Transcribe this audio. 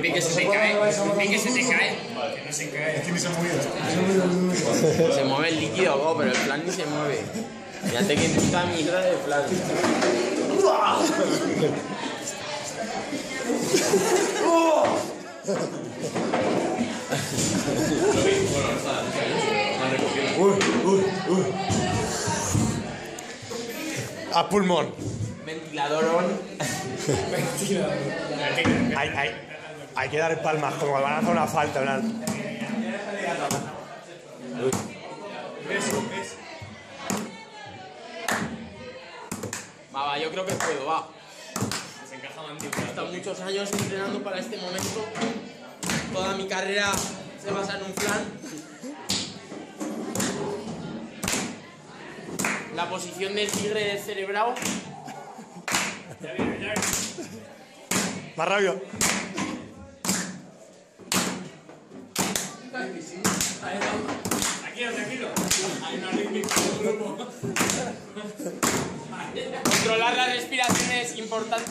Pero Pique se te cae. Pique se te cae. Que no se cae. Es que ni se ha movido. Se mueve el líquido, oh, pero el flan ni se mueve. Fíjate que puta mierda de flan. A pulmón. Ventiladorón. Hay, hay, hay que dar palmas, como van a hacer una falta. ¿verdad? Va, va, yo creo que puedo, va. Se encaja He estado muchos años entrenando para este momento. Toda mi carrera se basa en un plan. La posición del tigre descerebrado. Ya viene, ya viene. Más rápido. Tranquilo, tranquilo. Hay una rítmica del grupo. Controlar la respiración es importante.